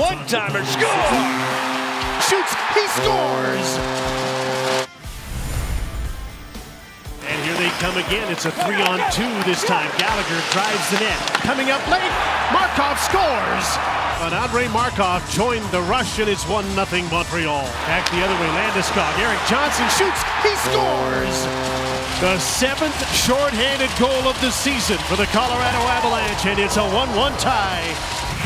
one-timer, score! Shoots, he scores! And here they come again. It's a three-on-two this time. Gallagher drives the net. Coming up late, Markov scores! But Andrei Markov joined the rush, and it's 1-0 Montreal. Back the other way, Landeskog. Erik Johnson shoots, he scores! The seventh shorthanded goal of the season for the Colorado Avalanche, and it's a 1-1 tie.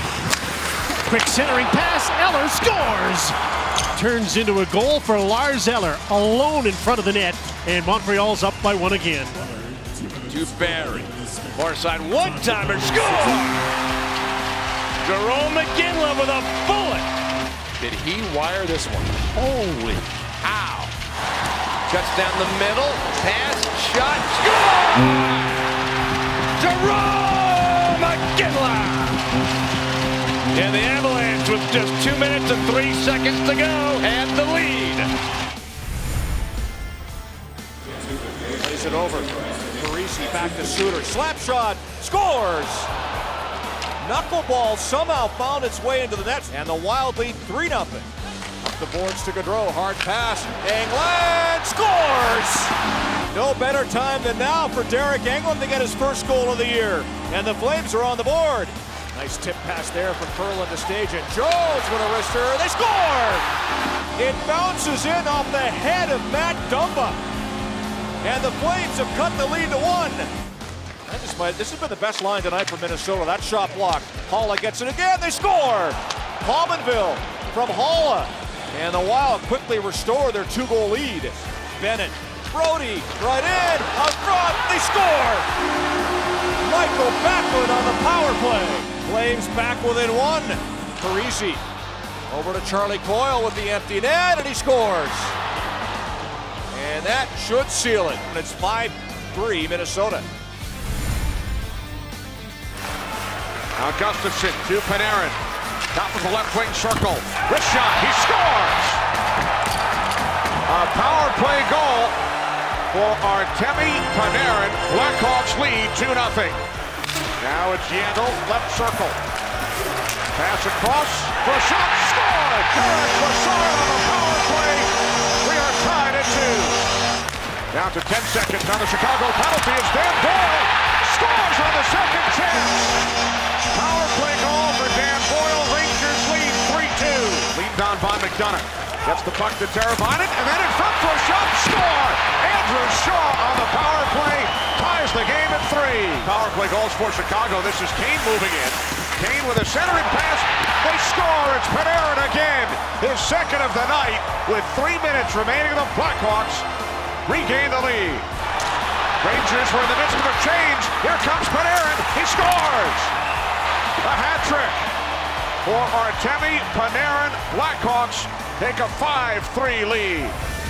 Quick centering pass, Eller scores! Turns into a goal for Lars Eller, alone in front of the net, and Montreal's up by one again. To Barrie. Far side, one-timer, score! Jarome Iginla with a bullet. Did he wire this one? Holy cow. Cuts down the middle, pass, shot, score! Just two minutes and three seconds to go, and the lead. Plays it over. Parise back to Suter. Slap shot. Scores! Knuckleball somehow found its way into the net. And the Wild lead 3 0. Up the boards to Gaudreau. Hard pass. Engelland scores! No better time than now for Deryk Engelland to get his first goal of the year. And the Flames are on the board. Nice tip pass there from Ferland to Stajan. And Jones with a wrister. They score! It bounces in off the head of Matt Dumba. And the Flames have cut the lead to one. This, has been the best line tonight for Minnesota. That shot blocked. Haula gets it again. They score. Pominville from Haula. And the Wild quickly restore their two-goal lead. Bennett, Brodie, right in, out front. They score. Mikael Backlund on the power play. Flames back within one. Parise over to Charlie Coyle with the empty net, and he scores. And that should seal it. And it's 5-3 Minnesota. Now Gustafsson to Panarin. Top of the left wing circle. Wrist shot. He scores. A power play goal for Artemi Panarin. Blackhawks lead 2 0. Now it's Yandle, left circle. Pass across shot. Scored! Derick Brassard on the power play. We are tied at two. Down to 10 seconds on the Chicago penalty. It's Dan Boyle. Scores on the second chance. Power play goal for Dan Boyle. Rangers lead 3-2. Lead down by McDonagh. Gets the puck to Teravainen, and then in front for a shot. Score! Andrew Shaw on the power play. Ties the game at three. Power play goals for Chicago. This is Kane moving in. Kane with a centering pass. They score. It's Panarin again. His second of the night with three minutes remaining. The Blackhawks regain the lead. Rangers were in the midst of a change. Here comes Panarin. He scores. A hat trick for Artemi Panarin. Blackhawks take a 5-3 lead.